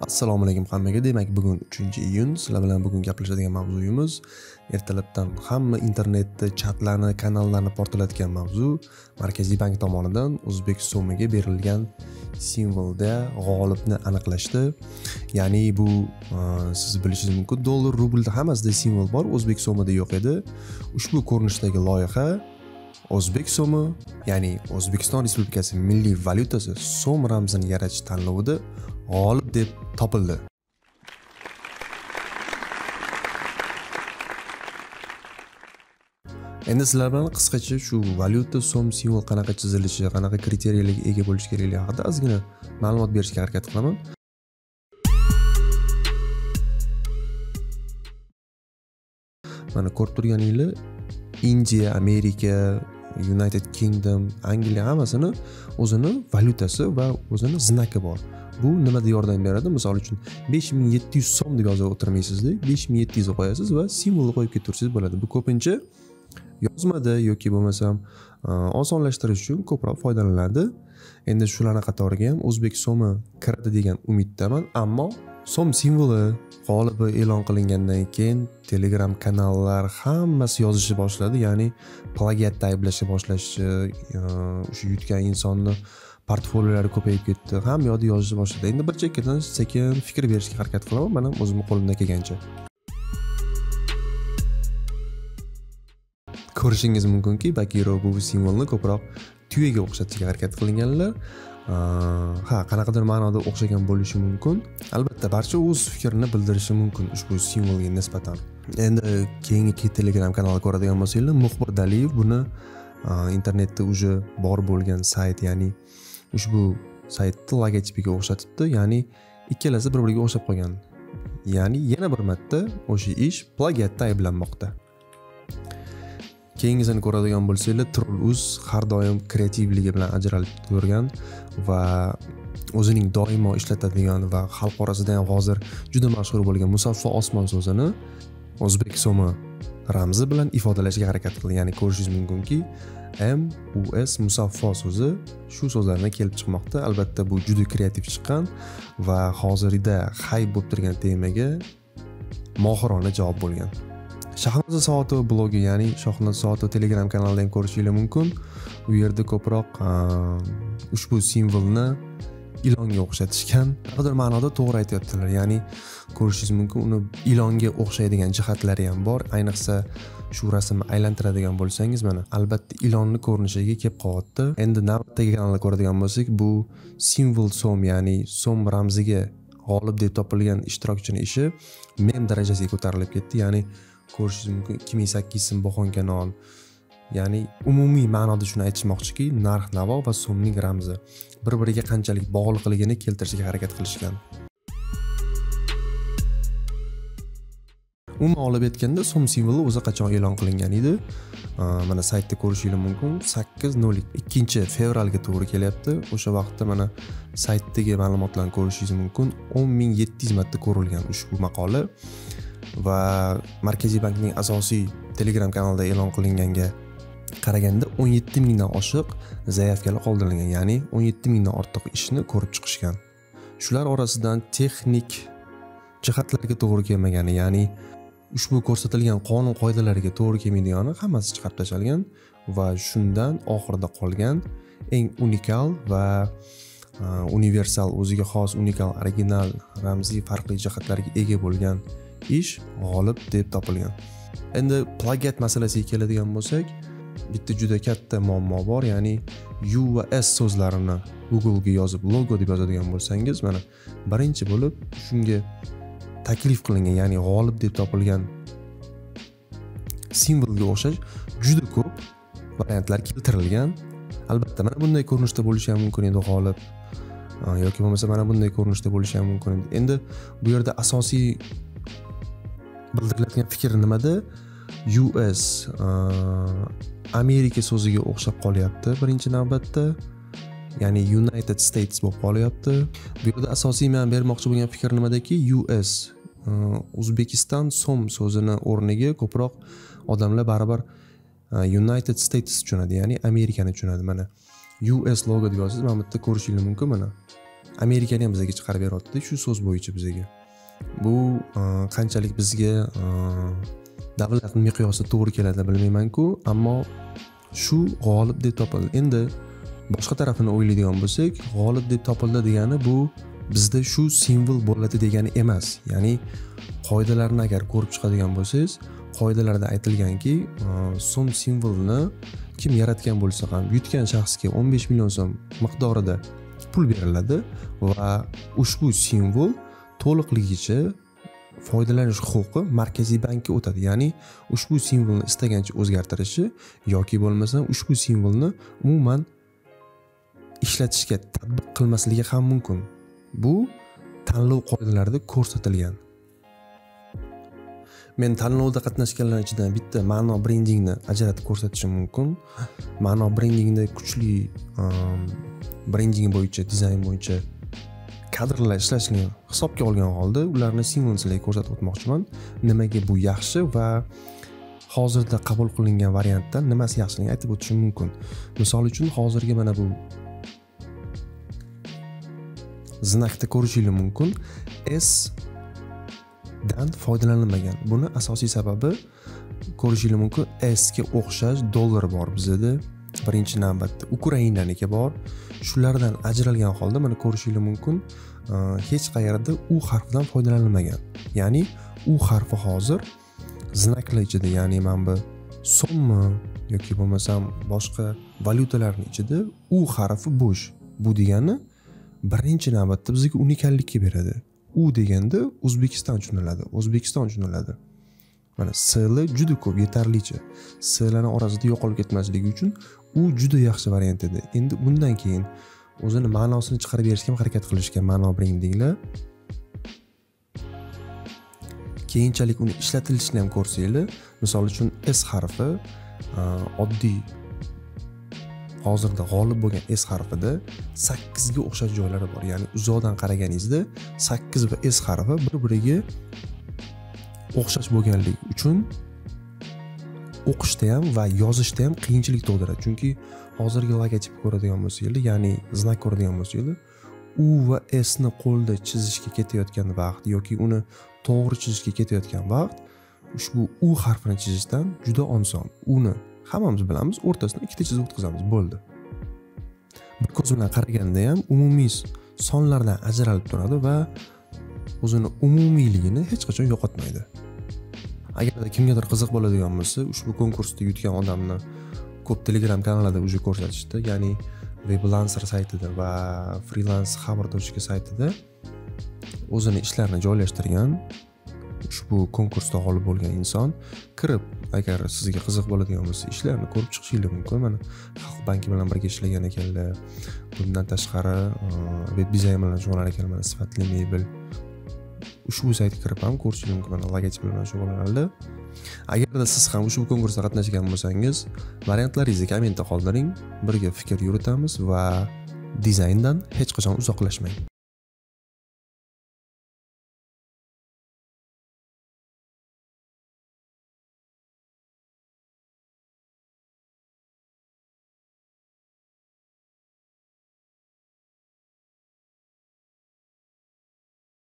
assalomu alaykum hammaga. Demak bugun 3 iyun. Sizlar bilan bugun gaplashadigan mavzuyimiz ertalabdan hamma internetni chatlarni kanallarni portlatgan mavzu. Markaziy bank tomonidan o'zbek so'miga berilgan simvolda g'olibni aniqlashdi. Ya'ni bu e, siz bilishingiz mumkin dollar rublda hammasida simvol bor o'zbek so'mida yo'q edi. Ushbu ko'rinishdagi loyiha o'zbek so'mi ya'ni o'zbekiston respublikasi milliy valyutasi so'm ramzini yaratish tanlovida g'olib deb topildi. Endi sizlar bilan qisqacha shu valyuta so'm simvol qanaqa chizilishi qanaqa kriteriyalarga ega bo'lishi kerakligi haqida ozgina ma'lumot berishga harakat qilaman. Mana ko'rib turganinglar indiya amerika united kingdom angliya hammasini o'zini valyutasi va o'zini znaki bor. Bu nimada yordam beradi? Misol uchun besh ming yetti yuz so'm deb yozib o'tirmaysizda besh ming yetti yuz qo'yasiz va simvolni qo'yib ketaversangiz bo'ladi. Bu ko'pincha yozmada yoki bo'lmasam e, osonlashtirish uchun ko'proq foydalaniladi. Endi shularni qatoriga ham o'zbek so'mi kiradi degan umiddaman ammo so'm simvoli g'olibi e'lon qilingandan keyin telegram kanallar hammasi yozishni boshladi. Ya'ni plagiatda ayblashni boshlashdi o'sha e, yutgan insonni portfoliolari ko'payib ketdi. Hamma yoqda yozishni boshladi. Endi bir chekkadan sekin fikr berishga harakat qilaman. Mana o'zimni qo'limdan kelgancha. Ko'rishingiz mumkinki bakiro bu simvolni ko'proq tuyaga o'xshatishga harakat qilinganlar. Ha qanaqadir ma'noda o'xshagan bo'lishi mumkin. Albatta barcha o'z fikrini bildirishi mumkin ushbu simvolga nisbatan. Endi keyingi telegram kanalni ko'radigan bo'lsanglar muxbir daliyev buni internetda уже bor bo'lgan sayt ya'ni ushbu saytni logotipiga o'xshatibdi ya'ni ikkalasi bir biriga o'xshab qolgan. Ya'ni yana bir marta o'sha ish plagiatda ayblanmoqda. Keyingisini ko'radigan bo'lsanglar uz har doim kreativligi bilan ajralib turgan va o'zining doimo ishlatadigan va xalq orasida ham hozir juda mashhur bo'lgan musaffo osmon so'zini o'zbek so'mi ramzi bilan ifodalashga harakat qildi. Ya'ni ko'rishingiz mumkinki m u s musaffo so'zi shu so'zlardan kelib chiqmoqda. Albatta bu juda kreativ chiqqan va hozirda hayb bo'lib turgan temaga mohirona javob bo'lgan. Shahnoza soatova blogi ya'ni shahnoza soatova telegram kanalida ham ko'rishingiz mumkin. U yerda ko'proq ehm, ushbu simvolni ilonga o'xshatishgan qanaqadir ma'noda to'g'ri aytyaptilar. Ya'ni ko'rishingiz mumkin uni ilonga o'xshaydigan jihatlari ham bor. Ayniqsa shu rasmni aylantiradigan bo'lsangiz mana albatta ilonni ko'rinishiga kelib qolyapti. Endi navbatdagi kanalda ko'radigan bo'lsak bu simvol so'm ya'ni so'm ramziga g'olib deb topilgan ishtirokchini ishi mem darajasiga ko'tarilib ketdi. Ya'ni ko'rishingiz mumkin ikki ming sakkiz so'm bohon kanal ya'ni umumiy ma'noda shuni aytishmoqchiki narx navo va so'mning ramzi. Bir biriga qanchalik bog'liqligini keltirishga harakat qilishgan. Umuman olib aytganda so'm simvoli o'zi qachon e'lon qilingan edi? Mana saytda ko'rishingiz mumkin sakkiz nol ikkinchi fevralga to'g'ri kelyapti. O'sha vaqtda mana saytdagi ma'lumotlarni ko'rishingiz mumkin o'n ming yetti yuz marta ko'rilgan ushbu maqola va markaziy bankning asosiy telegram kanalida e'lon qilinganga qaraganda o'n yetti mingdan oshiq zaявkalar qoldirilgan ya'ni o'n yetti mingdan ortiq ishni ko'rib chiqishgan. Shular orasidan texnik jihatlarga to'g'ri kelmagani ya'ni ushbu ko'rsatilgan qonun qoidalariga to'g'ri kelmaydigani hammasi chiqarib tashlangan va shundan oxirida qolgan eng unikal va e, universal o'ziga xos unikal original ramziy farqli jihatlarga ega bo'lgan ish g'olib deb topilgan. Endi plagiat masalasiga keladigan bo'lsak bitta juda katta muammo bor ya'ni u va s so'zlarini googlega yozib logo deb yozadigan bo'lsangiz mana birinchi bo'lib shunga taklif qilingan ya'ni g'olib deb topilgan simvolga o'xshash juda ko'p variantlar keltirilgan. Albatta mana bunday ko'rinishda bo'lishi ham mumkin edi g'olib yoki bo'lmasa mana bunday ko'rinishda bo'lishi ham mumkin edi endi bu yerda asosiy bildiriladigan fikr nimada? Us amerika so'ziga o'xshab qolyapti birinchi navbatda. Ya'ni united states bo'lib qolyapti. Bu yerda asosiy man bermoqchi bo'lgan fikr nimadaki us o'zbekiston e, so'm so'zini o'rniga ko'proq odamlar baribir e, united states tushunadi ya'ni amerikani tushunadi. Mana us logo deb yozsangiz mana bu yerda ko'rishingiz mumkin mana. Amerikani ham bizga chiqarib beryaptida shu so'z bo'yicha bizga. Bu e, qanchalik bizga davlatni davlat miqyosida to'g'ri keladi bilmaymanku ammo shu g'olib deb topildi. Endi boshqa tarafini o'ylaydigan bo'lsak g'olib deb topildi degani bu bizda shu simvol bo'ladi degani emas. Ya'ni qoidalarni agar ko'rib chiqadigan bo'lsangiz qoidalarda aytilganki e, so'm simvolni kim yaratgan bo'lsa ham yutgan shaxsga 15 million so'm miqdorida pul beriladi va ushbu simvol to'liqligicha foydalanish huquqi markaziy bankka o'tadi. Ya'ni ushbu simvolni istagancha o'zgartirishi yoki bo'lmasam ushbu simvolni umuman ishlatishga tatbiq qilmasligi ham mumkin. Bu tanlov qoidalarida ko'rsatilgan. Men tanlovda qatnashganlar ichidan bitta ma'no brendingni ajratib ko'rsatishim mumkin. Ma'no brendingda kuchli um, brending bo'yicha dizayn bo'yicha kadrlar ishlashini hisobga olgan holda ularni simvol sizlarga ko'rsatib o'tmoqchiman. Nimaga bu yaxshi va hozirda qabul qilingan variantdan nimasi yaxshiligini aytib o'tishim mumkin. Misol uchun hozirgi mana bu znakda ko'rishingiz mumkin. S dan foydalanilmagan. Buni asosiy sababi ko'rishingiz mumkin s ga o'xshash dollar bor bizada. Birinchi navbatda ukrainaniki bor. Shulardan ajralgan holda mana ko'rishingiz mumkin e, hech qayerda u harfidan foydalanilmagan. Ya'ni u harfi hozir znaklar ichida ya'ni mana bu so'mmi yoki bo'lmasam boshqa valyutalarni ichida u harfi bo'sh. Bu degani birinchi navbatda bizga unikallikka beradi. U deganda o'zbekiston tushuniladi o'zbekiston tushuniladi. Mana sl juda ko'p yetarlicha. Slarni orasida yo'qolib ketmasligi uchun u juda yaxshi variant edi. Endi bundan keyin o'zini ma'nosini chiqarib berishga ham harakat qilishgan ma'no brendinglar keyinchalik uni ishlatilishini ham ko'rsanglar. Misol uchun s harfi oddiy hozirda g'olib bo'lgan s harfida sakkizga o'xshash joylari bor. Ya'ni uzoqdan qaraganingizda sakkiz va s harfi bir biriga o'xshash bo'lganligi uchun o'qishda ham va yozishda ham qiyinchilik tug'diradi. Chunki hozirgi logotip ko'radigan bo'lsanglar ya'ni znak ko'radigan bo'lsanglar u va sni qo'lda chizishga ketayotgan vaqt yoki uni to'g'ri chizishga ketayotgan vaqt ushbu u harfini chizishdan juda oson. Uni hammamiz bilamiz o'rtasidan ikkita chizib o'tkazamiz. Bo'ldi. Bir ko'z bilan qaraganda ham umumiy sonlardan ajralib turadi va o'zini umumiyligini hech qachon yo'qotmaydi. Agarda kimgadir qiziq bo'ladigan bo'lsa ushbu konkursda yutgan odamni ko'p telegram kanallarda уже ko'rsatishdi. Ya'ni weblancer saytida va freelance xabar точка saytida o'zini ishlarini joylashtirgan ushbu konkursda g'olib bo'lgan inson kirib agar sizga qiziq bo'ladigan bo'lsa ishlarini ko'rib chiqishingiz mumkin. Mana xalq banki bilan birga ishlagan ekanlar bundan tashqari uh, veb dizayn bilan shug'ullanar ekanman mana sifatli mebel ushbu saytga kirib ham ko'rishingiz mumkin. Mana logotip bilan shug'ullanadi agarda siz ham ushbu konkursda qatnashgan bo'lsangiz variantlaringizni kommentda qoldiring. Birga fikr yuritamiz va dizayndan hech qachon uzoqlashmang.